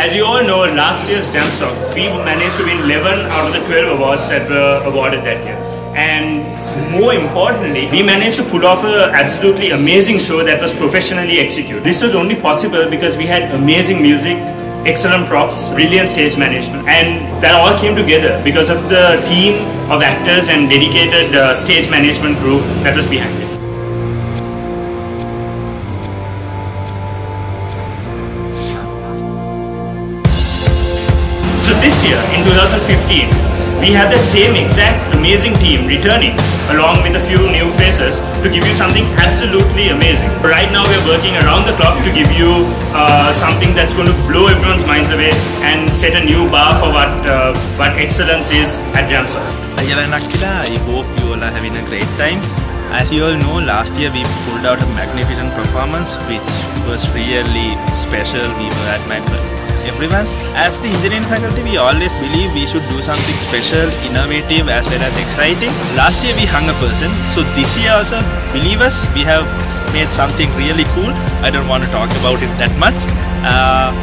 As you all know, last year's Dramsoc, we managed to win 11 out of the 12 awards that were awarded that year. And more importantly, we managed to pull off an absolutely amazing show that was professionally executed. This was only possible because we had amazing music, excellent props, brilliant stage management, and that all came together because of the team of actors and dedicated uh, stage management group that was behind it. Year, in 2015, we have that same exact amazing team returning along with a few new faces to give you something absolutely amazing. Right now we're working around the clock to give you uh, something that's going to blow everyone's minds away and set a new bar for what, uh, what excellence is at Dramsoc. Ayala Nakila, I hope you all are having a great time. As you all know, last year we pulled out a magnificent performance which was really special. We were admired by everyone. As the engineering faculty, we always believe we should do something special, innovative as well as exciting. Last year we hung a person, so this year also, believe us, we have made something really cool. I don't want to talk about it that much. Uh,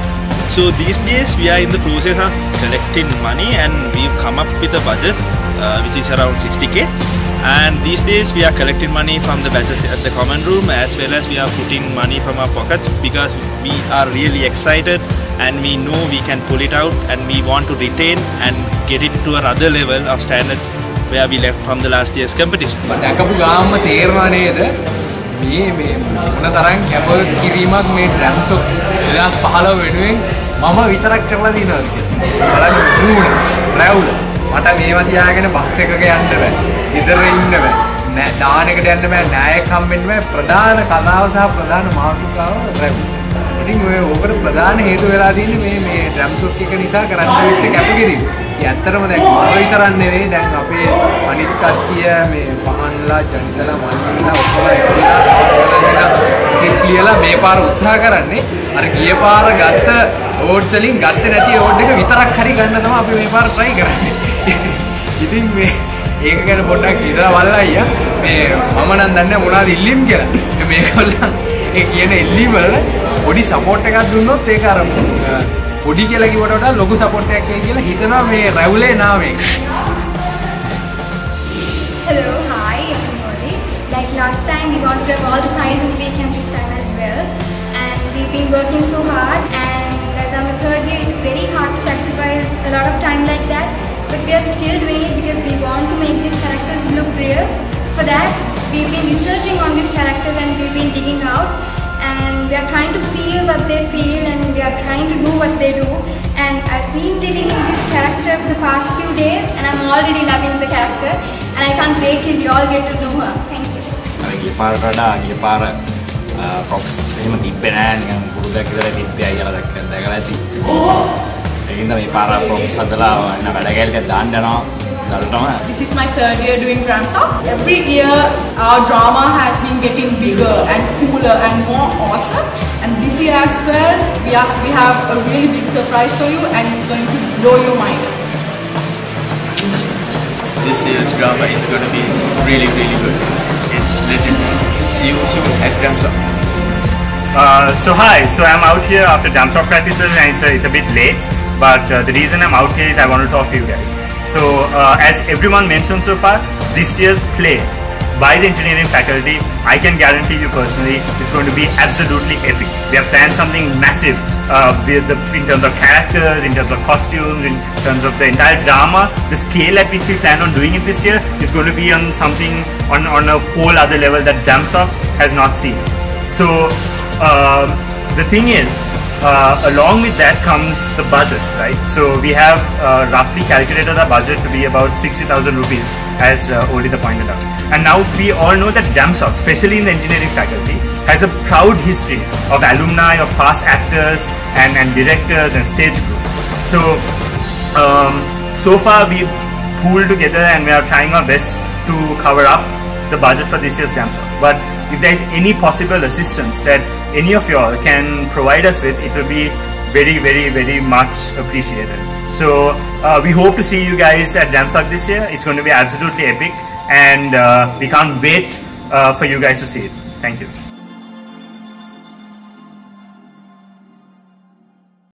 so these days we are in the process of collecting money and we've come up with a budget uh, which is around 60k and these days we are collecting money from the batches at the common room as well as we are putting money from our pockets because we are really excited and we know we can pull it out and we want to retain and get it to another level of standards where we left from the last year's competition. දැකපු ගාම තේරවා නේද මේ මේ මොන තරම් කැප කිරීමක් මේ ඩ්‍රම්සොක් දෙදස් පහලව වෙනුවෙන් මම විතරක් කරලා දිනවද කියලා. බලන්න මූණ රැවුල මට මේවා තියාගෙන බස් එකක යන්න බෑ. ගෙදර ඉන්න බෑ. නෑ දානකට යන්න බෑ. ණයක් හම්බෙන්න බෑ. ප්‍රධාන කතාව සහ ප්‍රධාන මාතෘකාව රැවුල. ඉතින් ඔය ඕකට ප්‍රධාන හේතුව වෙලා තියෙන්නේ මේ මේ ඩ්‍රම්සොක් එක නිසා කරන්න වෙච්ච කැපකිරීම. ඒ ඇත්තටම දැන් මාව විතරක් නෙවෙයි දැන් අපේ අනිත් කට්ටිය මේ පහන්ලා ජනිතලා මල්ලිලා ඔක්කොම එකතුලා දවස් ගණන් ඉඳලා ස්ක්‍රිප්ට් ලියලා මේ පාර උත්සාහ කරන්නේ අර ගිය පාර ගත්ත ඕඩ්ස් වලින් ගත්තේ නැති ඕඩ් එක විතරක් හරි ගන්න තමයි අපි මේ පාර try කරන්නේ. ඉතින් මේ ඒක ගැන පොඩ්ඩක් හිතලා බලලා අයියා මේ මම නම් දන්නේ මොනවද ඉල්ලීම් කියලා. මේගොල්ලන් ඒ කියන ඉල්ලීම් වල පොඩි සපෝට් එකක් දුන්නොත් ඒක අර පොඩි කියලා කිව්වට වඩා ලොකු සපෝට් එකක් එයි කියලා හිතනවා මේ රැවුලේ නාමයෙන්. Hello, hi everybody. Like last time we wanted to have all the prizes we can this time as well. And we've been working so hard and as I'm a third year it's very hard to we've been researching on these characters and we've been digging out and we are trying to feel what they feel and we are trying to do what they do and I've been living in this character for the past few days and I'm already loving the character and I can't wait till you all get to know her. Thank you. අර ගිය පාරට වඩා ගිය පාර ප්‍රොක්ස් එහෙම තිබ්බේ නෑ නිකන් පුරුද්දක් විතර තිබ්බේ අයියලා දැක්ක දැකලා ඇති. ඒකින්ද මේ පාර ප්‍රොක්ස් හදලා එන වැඩ කැලට දාන්න යනවා. Not at all. This is my third year doing Gram Every year, our drama has been getting bigger and cooler and more awesome. And this year as well, we have, we have a really big surprise for you and it's going to blow your mind. This year's drama is going to be really, really good. It's, it's legit. See you soon at Gram Uh, so hi, so I'm out here after Dramsoc practices and it's a, it's a bit late, but uh, the reason I'm out here is I want to talk to you guys. So uh, as everyone mentioned so far, this year's play by the engineering faculty, I can guarantee you personally, is going to be absolutely epic. We have planned something massive uh, with the, in terms of characters, in terms of costumes, in terms of the entire drama. The scale at which we plan on doing it this year is going to be on something on, on a whole other level that Dramsoc has not seen. So um, the thing is, uh, along with that comes the budget, right? So we have uh, roughly calculated our budget to be about 60,000 rupees, as uh, Olita pointed out. And now we all know that Dramsoc, especially in the engineering faculty, has a proud history of alumni, of past actors and, and directors and stage crew. So, um, so far we've pooled together and we are trying our best to cover up the budget for this year's Dramsoc. But if there is any possible assistance that any of y'all can provide us with, it will be very, very, very much appreciated. So uh, we hope to see you guys at Dramsoc this year. It's going to be absolutely epic, and uh, we can't wait uh, for you guys to see it. Thank you.